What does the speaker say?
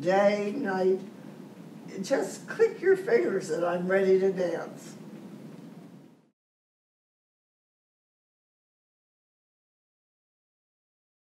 day, night. Just click your fingers and I'm ready to dance.